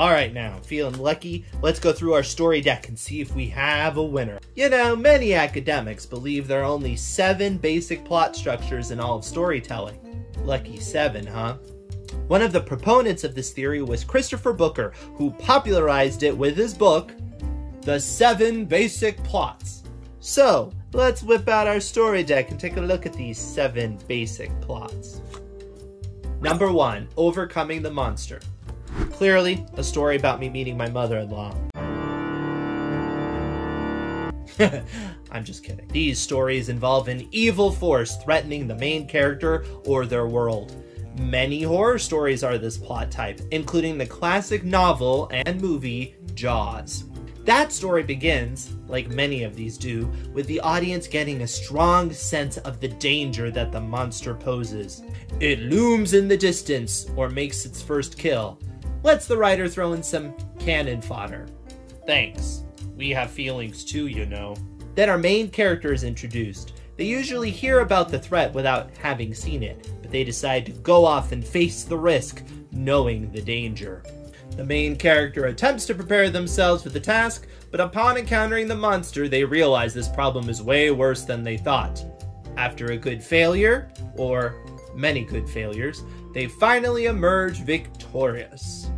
Alright now, feeling lucky? Let's go through our story deck and see if we have a winner. You know, many academics believe there are only seven basic plot structures in all of storytelling. Lucky seven, huh? One of the proponents of this theory was Christopher Booker, who popularized it with his book, The Seven Basic Plots. So, let's whip out our story deck and take a look at these seven basic plots. Number one, overcoming the monster. Clearly, a story about me meeting my mother-in-law. I'm just kidding. These stories involve an evil force threatening the main character or their world. Many horror stories are this plot type, including the classic novel and movie Jaws. That story begins, like many of these do, with the audience getting a strong sense of the danger that the monster poses. It looms in the distance, or makes its first kill, lets the writer throw in some cannon fodder. Thanks. We have feelings too, you know. Then our main character is introduced. They usually hear about the threat without having seen it, but they decide to go off and face the risk, knowing the danger. The main character attempts to prepare themselves for the task, but upon encountering the monster, they realize this problem is way worse than they thought. After a good failure, or many good failures, they finally emerge victorious.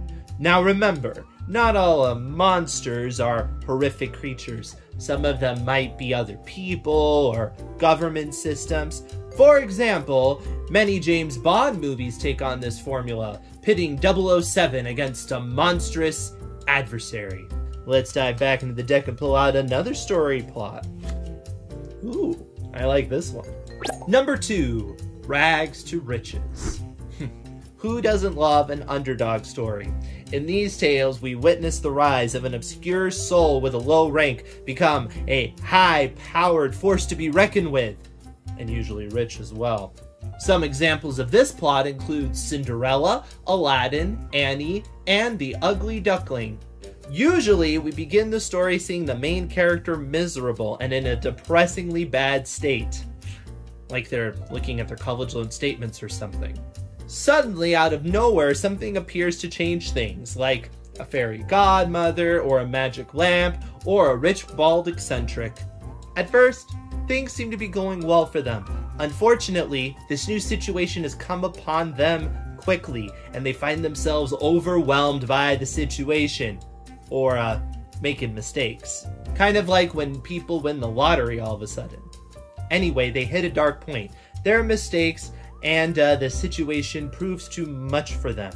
Now remember, not all uh, monsters are horrific creatures. Some of them might be other people or government systems. For example, many James Bond movies take on this formula, pitting 007 against a monstrous adversary. Let's dive back into the deck and pull out another story plot. Ooh, I like this one. Number two, Rags to Riches. Who doesn't love an underdog story? In these tales, we witness the rise of an obscure soul with a low rank become a high-powered force to be reckoned with, and usually rich as well. Some examples of this plot include Cinderella, Aladdin, Annie, and the Ugly Duckling. Usually, we begin the story seeing the main character miserable and in a depressingly bad state. Like they're looking at their college loan statements or something. Suddenly, out of nowhere, something appears to change things, like a fairy godmother, or a magic lamp, or a rich bald eccentric. At first, things seem to be going well for them. Unfortunately, this new situation has come upon them quickly, and they find themselves overwhelmed by the situation, or uh, making mistakes. Kind of like when people win the lottery all of a sudden. Anyway, they hit a dark point. Their mistakes and uh, the situation proves too much for them.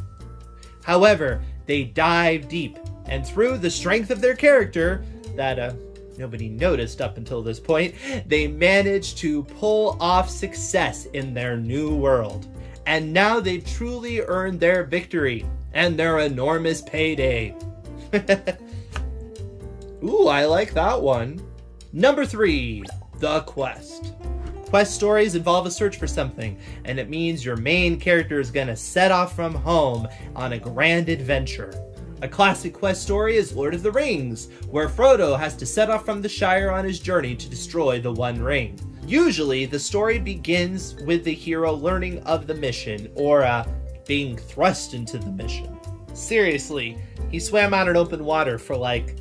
However, they dive deep, and through the strength of their character, that uh, nobody noticed up until this point, they manage to pull off success in their new world. And now they've truly earned their victory and their enormous payday. Ooh, I like that one. Number three, The Quest. Quest stories involve a search for something, and it means your main character is gonna set off from home on a grand adventure. A classic quest story is Lord of the Rings, where Frodo has to set off from the Shire on his journey to destroy the One Ring. Usually, the story begins with the hero learning of the mission, or uh, being thrust into the mission. Seriously, he swam out in open water for like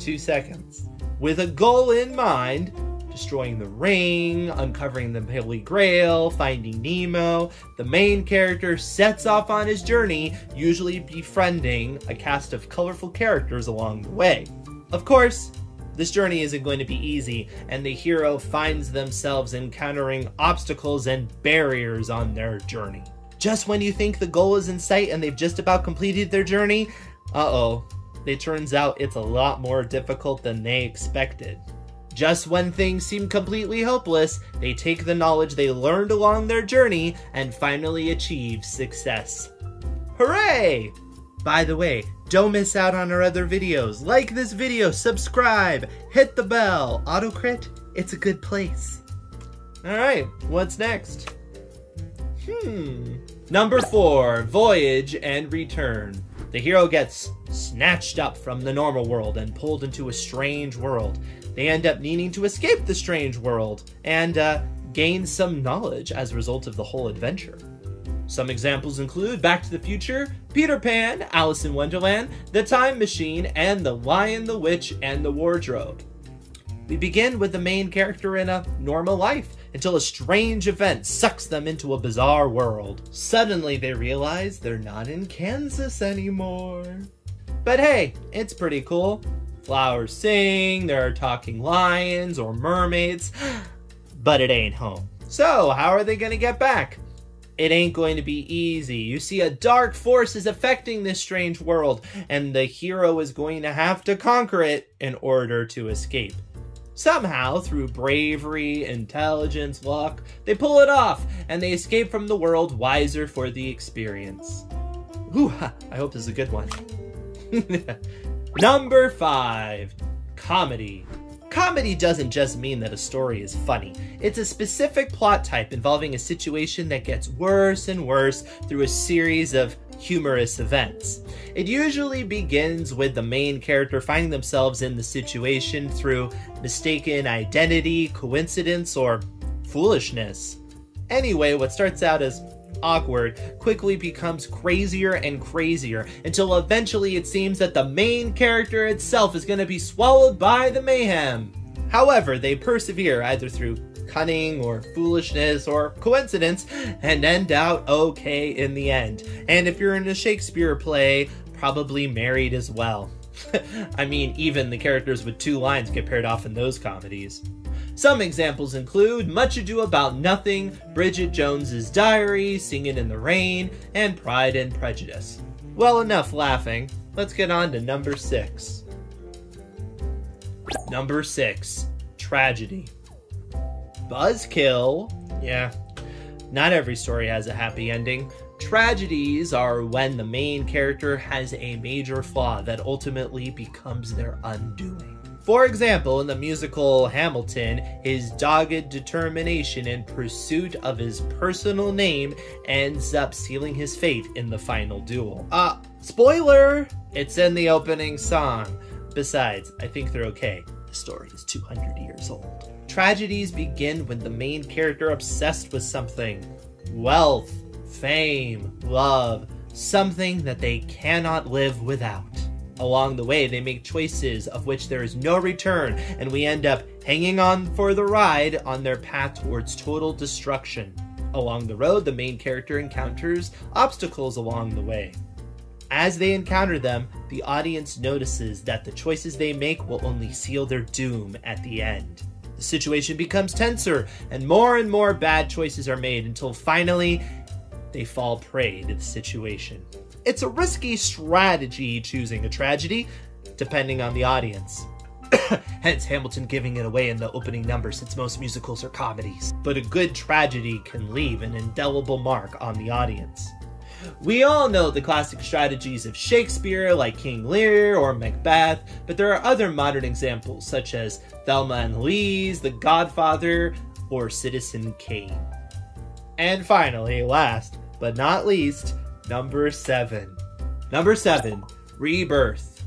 two seconds. With a goal in mind, destroying the ring, uncovering the Holy Grail, finding Nemo. The main character sets off on his journey, usually befriending a cast of colorful characters along the way. Of course, this journey isn't going to be easy, and the hero finds themselves encountering obstacles and barriers on their journey. Just when you think the goal is in sight and they've just about completed their journey, uh-oh, it turns out it's a lot more difficult than they expected. Just when things seem completely hopeless, they take the knowledge they learned along their journey and finally achieve success. Hooray! By the way, don't miss out on our other videos. Like this video, subscribe, hit the bell. Autocrit, it's a good place. Alright, what's next? Hmm. Number four, Voyage and Return. The hero gets snatched up from the normal world and pulled into a strange world. They end up needing to escape the strange world and uh, gain some knowledge as a result of the whole adventure. Some examples include Back to the Future, Peter Pan, Alice in Wonderland, The Time Machine, and The Lion, the Witch, and the Wardrobe. We begin with the main character in a normal life until a strange event sucks them into a bizarre world. Suddenly they realize they're not in Kansas anymore. But hey, it's pretty cool. Flowers sing, there are talking lions or mermaids, but it ain't home. So, how are they gonna get back? it ain't going to be easy. You see, a dark force is affecting this strange world, and the hero is going to have to conquer it in order to escape. Somehow, through bravery, intelligence, luck, they pull it off, and they escape from the world wiser for the experience. Ooh, I hope this is a good one. Number 5. Comedy. Comedy doesn't just mean that a story is funny. It's a specific plot type involving a situation that gets worse and worse through a series of humorous events. It usually begins with the main character finding themselves in the situation through mistaken identity, coincidence, or foolishness. Anyway, what starts out as awkward quickly becomes crazier and crazier until eventually it seems that the main character itself is going to be swallowed by the mayhem. However, they persevere either through cunning or foolishness or coincidence and end out okay in the end. And if you're in a Shakespeare play, probably married as well. I mean, even the characters with two lines get paired off in those comedies. Some examples include Much Ado About Nothing, Bridget Jones's Diary, Singing in the Rain, and Pride and Prejudice. Well, enough laughing. Let's get on to number six. Number six, Tragedy. Buzzkill. Yeah, not every story has a happy ending. Tragedies are when the main character has a major flaw that ultimately becomes their undoing. For example, in the musical Hamilton, his dogged determination in pursuit of his personal name ends up sealing his fate in the final duel. Uh, spoiler! It's in the opening song. Besides, I think they're okay. Story is 200 years old. Tragedies begin when the main character obsessed with something. Wealth, fame, love, something that they cannot live without. Along the way, they make choices of which there is no return, and we end up hanging on for the ride on their path towards total destruction. Along the road, the main character encounters obstacles along the way. As they encounter them, the audience notices that the choices they make will only seal their doom at the end. The situation becomes tenser, and more and more bad choices are made until finally they fall prey to the situation. It's a risky strategy choosing a tragedy, depending on the audience. Hence, Hamilton giving it away in the opening number since most musicals are comedies. But a good tragedy can leave an indelible mark on the audience. We all know the classic strategies of Shakespeare, like King Lear or Macbeth, but there are other modern examples, such as Thelma and Louise, The Godfather, or Citizen Kane. And finally, last but not least, Number seven. Number seven, Rebirth.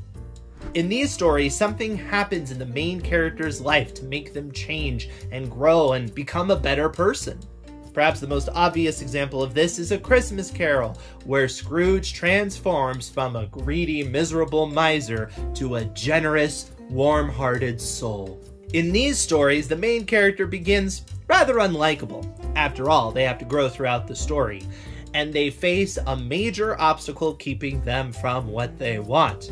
In these stories, something happens in the main character's life to make them change and grow and become a better person. Perhaps the most obvious example of this is A Christmas Carol, where Scrooge transforms from a greedy, miserable miser to a generous, warm hearted soul. In these stories, the main character begins rather unlikable. After all, they have to grow throughout the story and they face a major obstacle keeping them from what they want.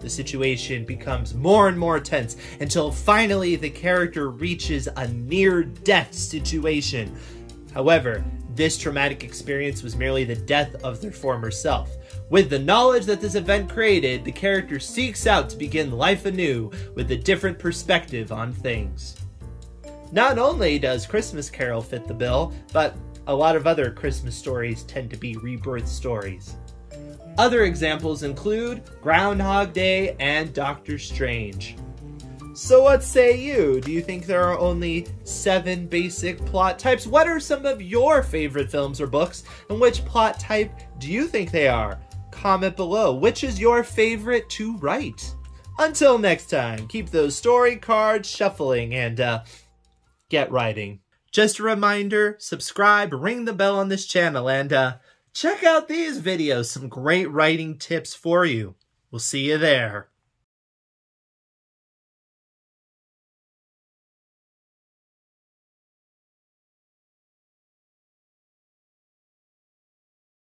The situation becomes more and more tense until finally the character reaches a near death situation. However, this traumatic experience was merely the death of their former self. With the knowledge that this event created, the character seeks out to begin life anew with a different perspective on things. Not only does Christmas Carol fit the bill, but a lot of other Christmas stories tend to be rebirth stories. Other examples include Groundhog Day and Doctor Strange. So, what say you? Do you think there are only seven basic plot types? What are some of your favorite films or books, and which plot type do you think they are? Comment below. Which is your favorite to write? Until next time, keep those story cards shuffling and uh, get writing. Just a reminder, subscribe, ring the bell on this channel, and uh, check out these videos, some great writing tips for you. We'll see you there.